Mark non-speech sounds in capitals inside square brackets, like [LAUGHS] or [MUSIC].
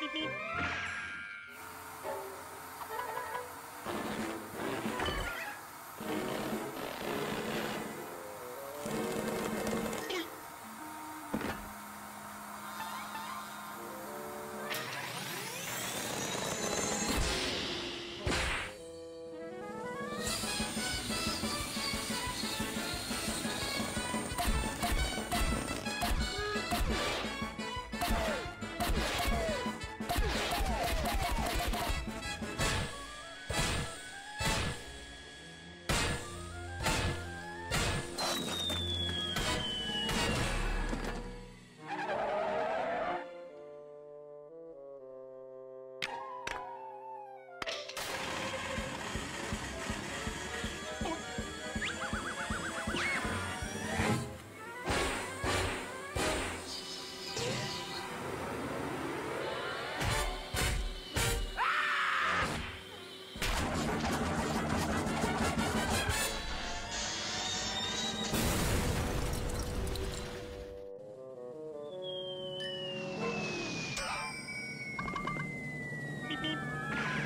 beep, [LAUGHS] beep. beep, beep.